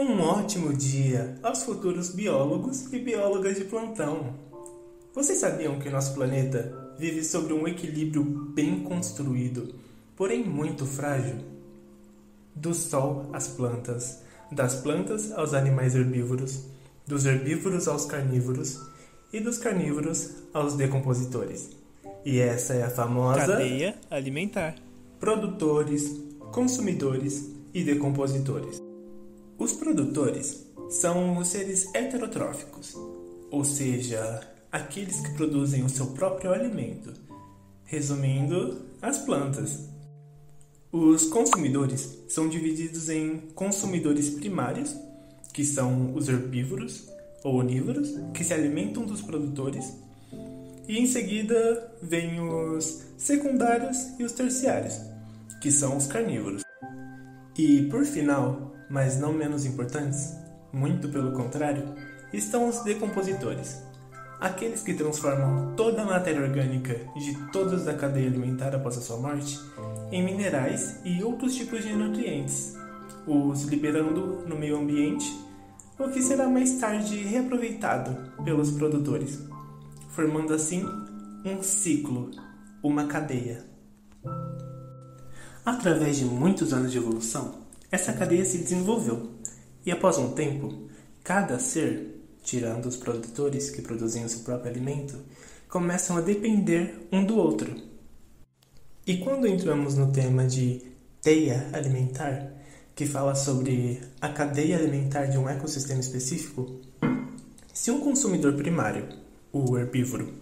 Um ótimo dia aos futuros biólogos e biólogas de plantão. Vocês sabiam que nosso planeta vive sobre um equilíbrio bem construído, porém muito frágil? Do sol às plantas, das plantas aos animais herbívoros, dos herbívoros aos carnívoros e dos carnívoros aos decompositores. E essa é a famosa cadeia alimentar. Produtores, consumidores e decompositores. Os produtores são os seres heterotróficos, ou seja, aqueles que produzem o seu próprio alimento, resumindo, as plantas. Os consumidores são divididos em consumidores primários, que são os herbívoros ou onívoros, que se alimentam dos produtores, e em seguida vêm os secundários e os terciários, que são os carnívoros. E por final, mas não menos importantes, muito pelo contrário, estão os decompositores, aqueles que transformam toda a matéria orgânica de todos da cadeia alimentar após a sua morte em minerais e outros tipos de nutrientes, os liberando no meio ambiente, o que será mais tarde reaproveitado pelos produtores, formando assim um ciclo, uma cadeia. Através de muitos anos de evolução, essa cadeia se desenvolveu e, após um tempo, cada ser, tirando os produtores que produzem o seu próprio alimento, começam a depender um do outro. E quando entramos no tema de teia alimentar, que fala sobre a cadeia alimentar de um ecossistema específico, se um consumidor primário, o herbívoro,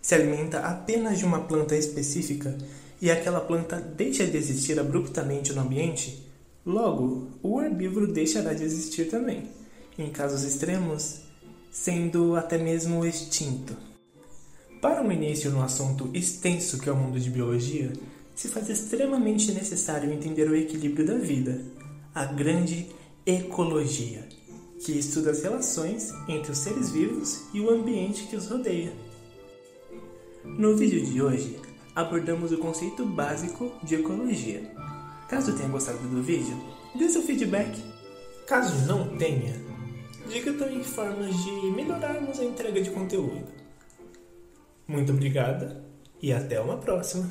se alimenta apenas de uma planta específica e aquela planta deixa de existir abruptamente no ambiente, Logo, o herbívoro deixará de existir também, em casos extremos, sendo até mesmo extinto. Para um início no assunto extenso que é o mundo de biologia, se faz extremamente necessário entender o equilíbrio da vida, a grande ecologia, que estuda as relações entre os seres vivos e o ambiente que os rodeia. No vídeo de hoje, abordamos o conceito básico de ecologia, Caso tenha gostado do vídeo, dê seu feedback. Caso não tenha, diga também formas de melhorarmos a entrega de conteúdo. Muito obrigada e até uma próxima!